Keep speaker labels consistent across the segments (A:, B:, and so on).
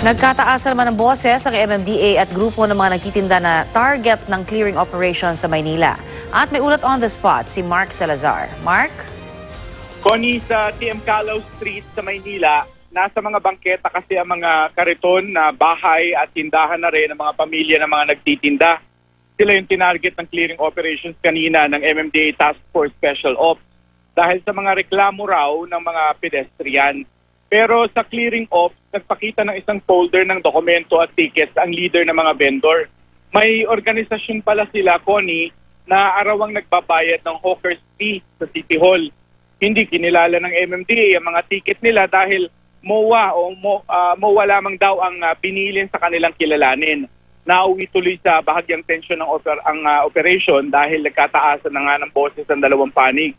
A: Nagkataas naman ng boses ang MMDA at grupo ng mga nagtitinda na target ng clearing operation sa Maynila. At may ulat on the spot si Mark Salazar. Mark?
B: Connie, sa TM Calao Street sa Maynila, nasa mga bangketa kasi ang mga kariton na bahay at tindahan na rin ng mga pamilya ng mga nagtitinda. Sila yung tinarget ng clearing operations kanina ng MMDA Task Force Special Ops dahil sa mga reklamo raw ng mga pedestrian. Pero sa clearing ops, nagpakita ng isang folder ng dokumento at tickets ang leader ng mga vendor. May organisasyon pala sila, Connie, na arawang nagbabayad ng hawker's fee sa City Hall. Hindi kinilala ng MMDA ang mga ticket nila dahil MOA o Mo, ah, MOA lamang daw ang ah, pinilin sa kanilang kilalanin. Nauwi tuloy sa bahagyang tensyon ng oper- ang ah, operation dahil nagkataasan na nga ng boses ang dalawang panig.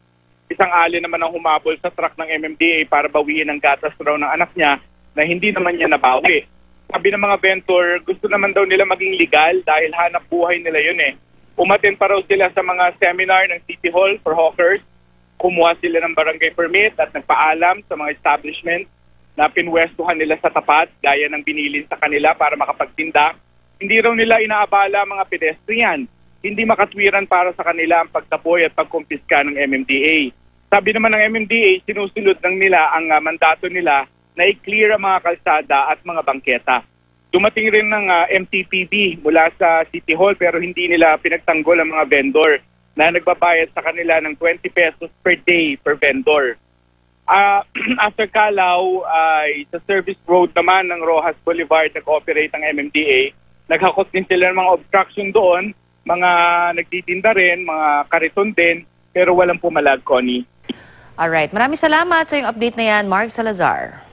B: Isang ali naman ang humabol sa truck ng MMDA para bawiin ang gatas raw ng anak niya na hindi naman niya nabawi. Sabi ng mga vendor, gusto naman daw nila maging legal dahil hanap buhay nila yun eh. Umaten pa raw sila sa mga seminar ng City Hall for hawkers. Kumuha sila ng barangay permit at nagpaalam sa mga establishment na pinwestuhan nila sa tapat gaya ng binilin sa kanila para makapagtinda. Hindi raw nila inaabala mga pedestrian. Hindi makatwiran para sa kanila ang pagtaboy at pagkumpiska ng MMDA. Sabi naman ng MMDA, sinusunod ng nila ang ah, mandato nila na i-clear ang mga kalsada at mga bangketa. Dumating rin ng ah, MTPB mula sa City Hall pero hindi nila pinagtanggol ang mga vendor na nagbabayad sa kanila ng 20 pesos per day per vendor. Ah, after Calao, ay sa service road naman ng Rojas Boulevard nag-operate ang MMDA. Naghakot din sila ng mga obstruction doon, mga nagtitinda rin, mga kariton din, pero walang pumalag, Connie.
A: Alright, maraming salamat sa yung update na yan, Mark Salazar.